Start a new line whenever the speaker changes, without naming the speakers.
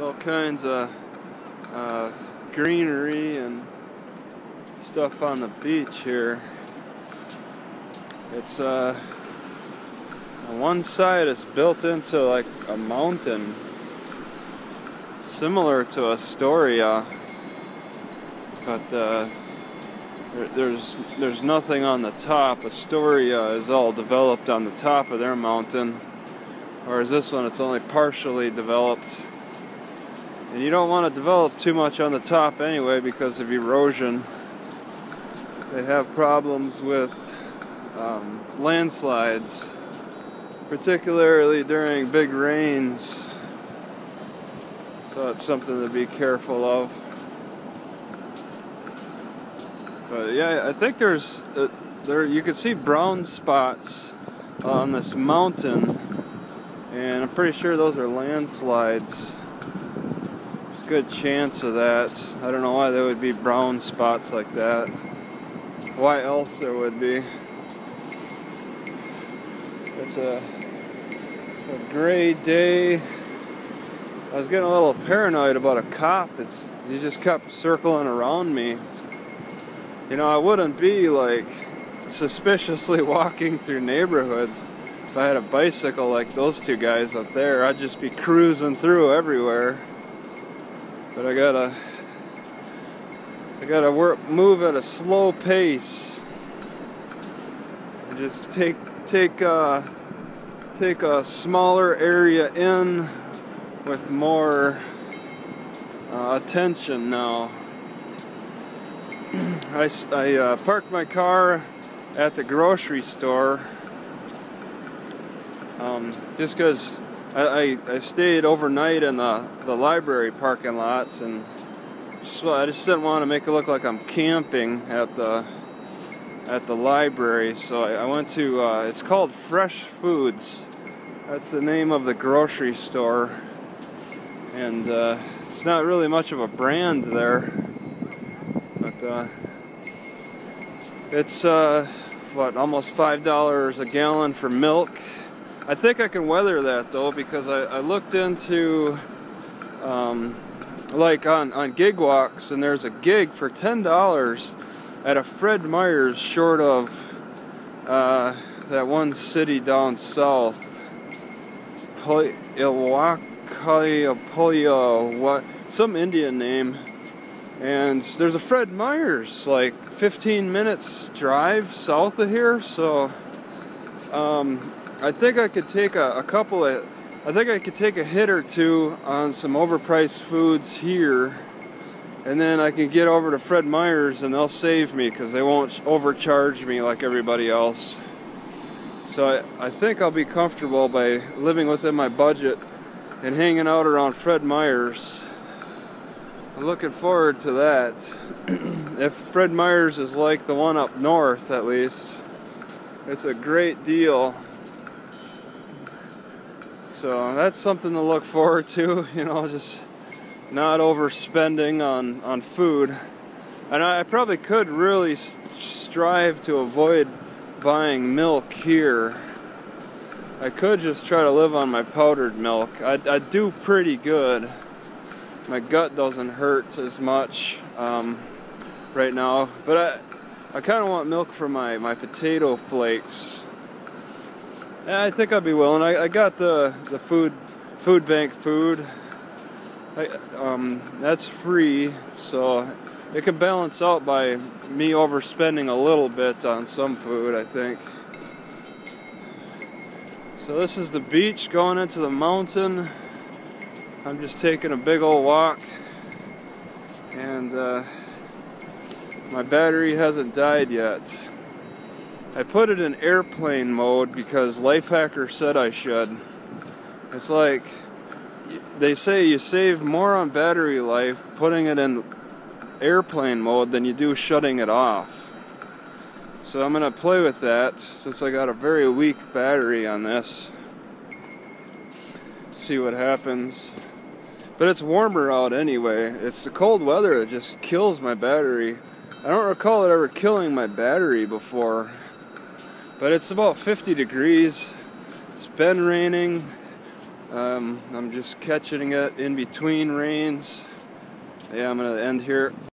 all kinds of uh, greenery and stuff on the beach here. It's uh, on one side it's built into like a mountain similar to Astoria but uh, there, there's there's nothing on the top. Astoria is all developed on the top of their mountain whereas this one it's only partially developed and you don't want to develop too much on the top anyway because of erosion. They have problems with um, landslides, particularly during big rains. So it's something to be careful of. But yeah, I think there's uh, there you can see brown spots on this mountain, and I'm pretty sure those are landslides good chance of that. I don't know why there would be brown spots like that. Why else there would be. It's a, it's a gray day. I was getting a little paranoid about a cop. It's he just kept circling around me. You know, I wouldn't be like suspiciously walking through neighborhoods if I had a bicycle like those two guys up there. I'd just be cruising through everywhere. But I gotta, I gotta work, move at a slow pace. And just take, take, uh, take a smaller area in with more uh, attention now. I, I uh, parked my car at the grocery store um, just because I, I, I, stayed overnight in the, the library parking lots and so I just didn't want to make it look like I'm camping at the at the library. So I, I went to uh, it's called Fresh Foods. That's the name of the grocery store. And uh, it's not really much of a brand there. But uh, it's uh, what almost five dollars a gallon for milk I think I can weather that though because I, I looked into um, like on, on gig walks and there's a gig for $10 at a Fred Meyer's short of uh, that one city down south. Ilwakaya what some Indian name. And there's a Fred Meyer's like 15 minutes drive south of here so um, I think I could take a, a, couple of, I think I could take a hit or two on some overpriced foods here, and then I can get over to Fred Meyer's and they'll save me because they won't overcharge me like everybody else. So I, I think I'll be comfortable by living within my budget and hanging out around Fred Meyer's. I'm looking forward to that. if Fred Meyer's is like the one up north, at least, it's a great deal so that's something to look forward to, you know, just not overspending on, on food. And I probably could really strive to avoid buying milk here. I could just try to live on my powdered milk. I, I do pretty good. My gut doesn't hurt as much um, right now, but I, I kind of want milk for my, my potato flakes. I think I'd be willing. I, I got the the food food bank food. I, um, that's free, so it can balance out by me overspending a little bit on some food. I think. So this is the beach going into the mountain. I'm just taking a big old walk, and uh, my battery hasn't died yet. I put it in airplane mode because Lifehacker said I should. It's like they say you save more on battery life putting it in airplane mode than you do shutting it off. So I'm gonna play with that since I got a very weak battery on this. See what happens. But it's warmer out anyway. It's the cold weather that just kills my battery. I don't recall it ever killing my battery before. But it's about 50 degrees. It's been raining. Um, I'm just catching it in between rains. Yeah, I'm gonna end here.